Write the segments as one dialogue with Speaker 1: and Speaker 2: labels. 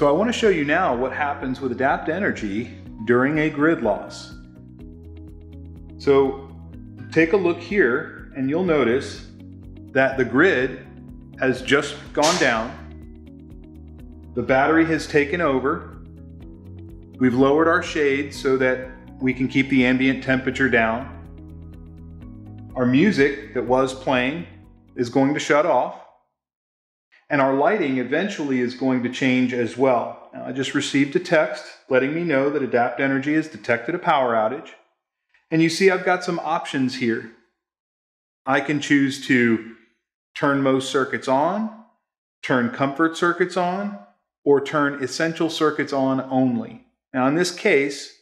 Speaker 1: So I want to show you now what happens with Adapt Energy during a grid loss. So take a look here and you'll notice that the grid has just gone down. The battery has taken over. We've lowered our shade so that we can keep the ambient temperature down. Our music that was playing is going to shut off. And our lighting eventually is going to change as well. Now, I just received a text letting me know that Adapt Energy has detected a power outage. And you see I've got some options here. I can choose to turn most circuits on, turn comfort circuits on, or turn essential circuits on only. Now in this case,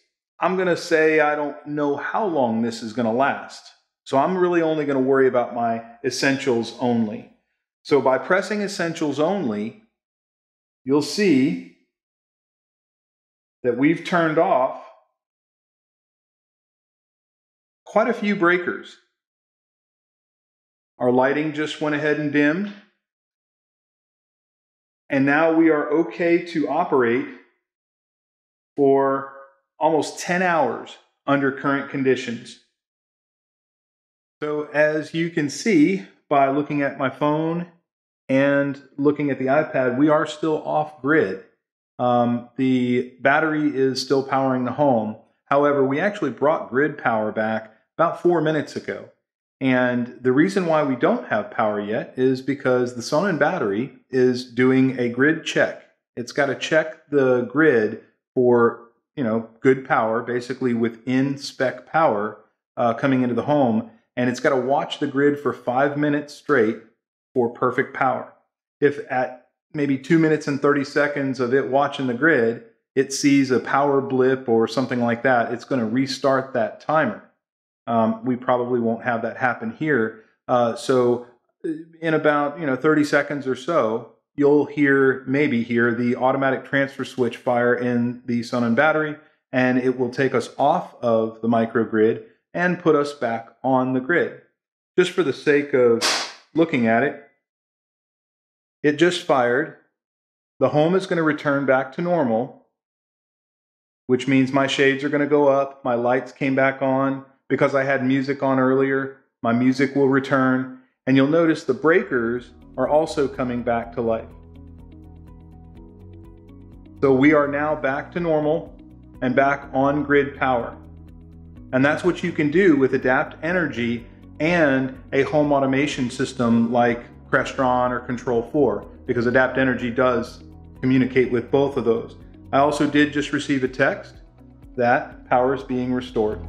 Speaker 1: I'm going to say I don't know how long this is going to last. So I'm really only going to worry about my essentials only. So by pressing essentials only, you'll see that we've turned off quite a few breakers. Our lighting just went ahead and dimmed. And now we are okay to operate for almost 10 hours under current conditions. So as you can see by looking at my phone and looking at the iPad, we are still off grid. Um, the battery is still powering the home. However, we actually brought grid power back about four minutes ago. And the reason why we don't have power yet is because the Sonnen battery is doing a grid check. It's got to check the grid for you know good power, basically within spec power uh, coming into the home, and it's got to watch the grid for five minutes straight for perfect power. If at maybe two minutes and 30 seconds of it watching the grid, it sees a power blip or something like that, it's going to restart that timer. Um, we probably won't have that happen here. Uh, so uh, in about you know 30 seconds or so, you'll hear maybe hear the automatic transfer switch fire in the Sonnen battery, and it will take us off of the microgrid and put us back on the grid. Just for the sake of looking at it, it just fired. The home is going to return back to normal, which means my shades are going to go up, my lights came back on, because I had music on earlier, my music will return, and you'll notice the breakers are also coming back to life. So we are now back to normal and back on grid power. And that's what you can do with Adapt Energy and a home automation system like Crestron or Control 4, because Adapt Energy does communicate with both of those. I also did just receive a text that power is being restored.